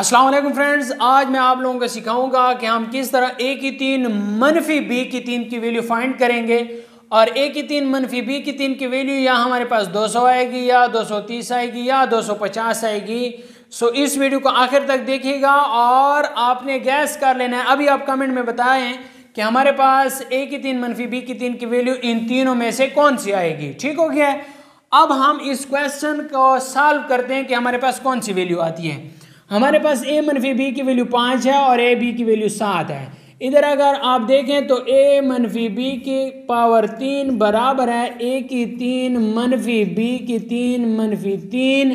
अस्सलाम वालेकुम फ्रेंड्स, आज मैं आप लोगों को सिखाऊँगा कि हम किस तरह ए की तीन मनफी बी की तीन की वैल्यू फाइंड करेंगे। और ए की तीन मनफी बी की तीन की वैल्यू या हमारे पास 200 आएगी, या 230 आएगी, या 250 आएगी। सो इस वीडियो को आखिर तक देखिएगा और आपने गैस कर लेना है। अभी आप कमेंट में बताएँ कि हमारे पास ए की तीन मनफी बी की तीन की वैल्यू इन तीनों में से कौन सी आएगी। ठीक हो गया? अब हम इस क्वेश्चन को सॉल्व करते हैं कि हमारे पास कौन सी वैल्यू आती है। हमारे पास ए मनफी बी की वैल्यू पाँच है और ए बी की वैल्यू सात है। इधर अगर आप देखें तो ए मनफी बी की पावर तीन बराबर है। ए की तीन मनफी बी की तीन मनफी तीन।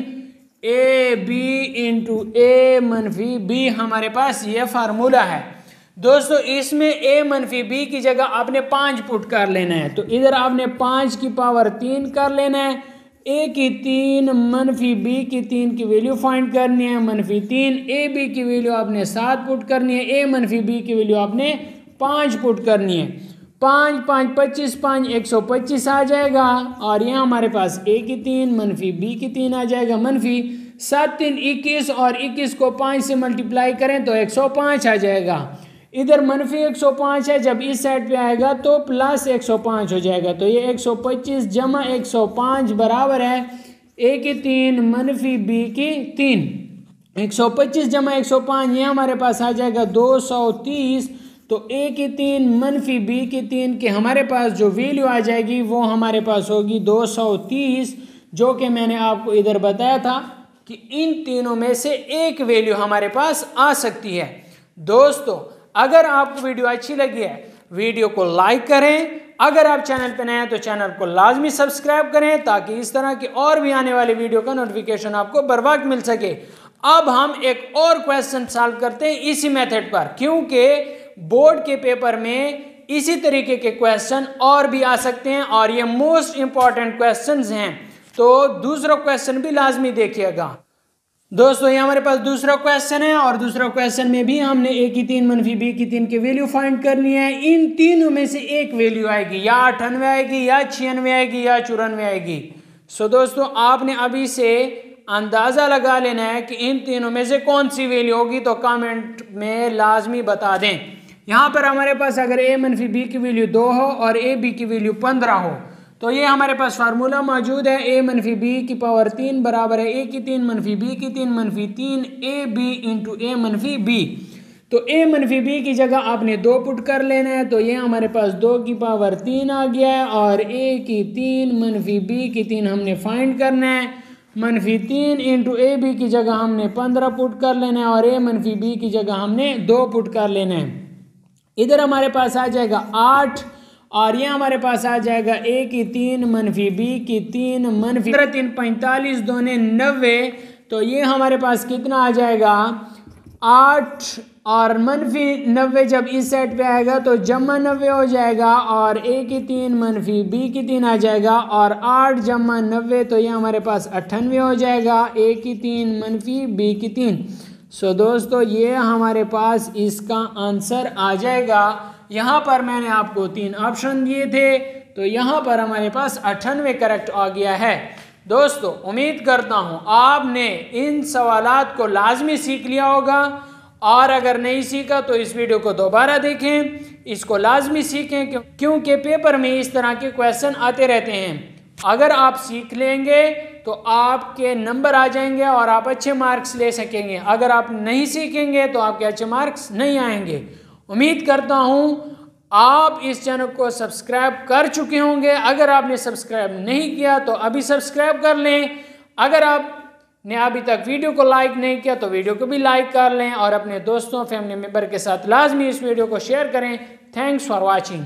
ए बी इंटू ए मनफी बी हमारे पास ये फार्मूला है। दोस्तों, इसमें ए मनफी बी की जगह आपने पाँच पुट कर लेना है। तो इधर आपने पाँच की पावर तीन कर लेना है। ए की तीन, मनफी बी की तीन की वैल्यू फाइंड करनी है, मनफी तीन ए बी की वैल्यू आपने सात पुट करनी है ए मनफी बी की वैल्यू आपने पाँच पुट करनी है। पाँच पाँच, पच्चीस, पाँच, एक सौ पच्चीस आ जाएगा और यहाँ हमारे पास ए की तीन, मनफी बी की तीन आ जाएगा। मनफी, सात, तीन, इक्कीस और इक्कीस को पाँच से मल्टीप्लाई करें तो एक सौ पाँच आ जाएगा। इधर मनफी 105 है, जब इस साइड पे आएगा तो प्लस 105 हो जाएगा। तो ये 125 जमा 105 बराबर है ए की तीन, मनफी बी की तीन। 125 जमा 105 ये हमारे पास आ जाएगा 230 तो ए की तीन, मनफी बी की तीन के हमारे पास जो वैल्यू आ जाएगी, वो हमारे पास होगी 230 जो कि मैंने आपको इधर बताया था कि इन तीनों में से एक वैल्यू हमारे पास आ सकती है। दोस्तों अगर आपको वीडियो अच्छी लगी है, वीडियो को लाइक करें। अगर आप चैनल पर नए हैं तो चैनल को लाजमी सब्सक्राइब करें ताकि इस तरह की और भी आने वाली वीडियो का नोटिफिकेशन आपको बर मिल सके। अब हम एक और क्वेश्चन सॉल्व करते हैं इसी मेथड पर, क्योंकि बोर्ड के पेपर में इसी तरीके के क्वेश्चन और भी आ सकते हैं और ये मोस्ट इंपॉर्टेंट क्वेश्चन हैं। तो दूसरा क्वेश्चन भी लाजमी देखिएगा। दोस्तों, ये हमारे पास दूसरा क्वेश्चन है और दूसरा क्वेश्चन में भी हमने ए की तीन मनफी बी की तीन की वैल्यू फाइंड करनी है। इन तीनों में से एक वैल्यू आएगी, या अठानवे आएगी, या छियानवे आएगी, या चौरानवे आएगी। सो दोस्तों, आपने अभी से अंदाज़ा लगा लेना है कि इन तीनों में से कौन सी वैल्यू होगी तो कमेंट में लाजमी बता दें। यहाँ पर हमारे पास अगर ए मनफी बी की वैल्यू दो हो और ए बी की वैल्यू पंद्रह हो तो ये हमारे पास फार्मूला मौजूद है ए मनफी बी की पावर तीन बराबर है ए की तीन मनफी बी की तीन मनफी तीन ए बी इंटू ए मनफी बी तो ए मनफी बी की जगह आपने दो पुट कर लेना है तो ये हमारे पास दो की पावर तीन आ गया है, और ए की तीन मनफी बी की तीन हमने फाइंड करना है. मनफी तीन इंटू ए बी की जगह हमने पंद्रह पुट कर लेना है, और ए मनफी बी की जगह हमने दो पुट कर लेना है. इधर हमारे पास आ जाएगा आठ और ये हमारे पास आ जाएगा ए की तीन मनफी बी की तीन मनफी। तीन पैंतालीस दोने नब्बे तो ये हमारे पास कितना आ जाएगा? आठ और मनफी नब्बे जब इस साइड पे आएगा तो जमा नब्बे हो जाएगा और ए की तीन मनफी बी की तीन आ जाएगा और आठ जमा नब्बे तो ये हमारे पास अट्ठानवे हो जाएगा। ए की तीन मनफी बी की तीन। सो दोस्तों, ये हमारे पास इसका आंसर आ जाएगा। यहाँ पर मैंने आपको तीन ऑप्शन दिए थे तो यहाँ पर हमारे पास अठानवे करेक्ट आ गया है। दोस्तों, उम्मीद करता हूँ आपने इन सवालात को लाजमी सीख लिया होगा, और अगर नहीं सीखा तो इस वीडियो को दोबारा देखें। इसको लाजमी सीखें क्योंकि पेपर में इस तरह के क्वेश्चन आते रहते हैं। अगर आप सीख लेंगे तो आपके नंबर आ जाएँगे और आप अच्छे मार्क्स ले सकेंगे। अगर आप नहीं सीखेंगे तो आपके अच्छे मार्क्स नहीं आएँगे। उम्मीद करता हूँ आप इस चैनल को सब्सक्राइब कर चुके होंगे। अगर आपने सब्सक्राइब नहीं किया तो अभी सब्सक्राइब कर लें। अगर आपने अभी तक वीडियो को लाइक नहीं किया तो वीडियो को भी लाइक कर लें और अपने दोस्तों, फैमिली मेंबर के साथ लाजमी इस वीडियो को शेयर करें। Thanks for watching.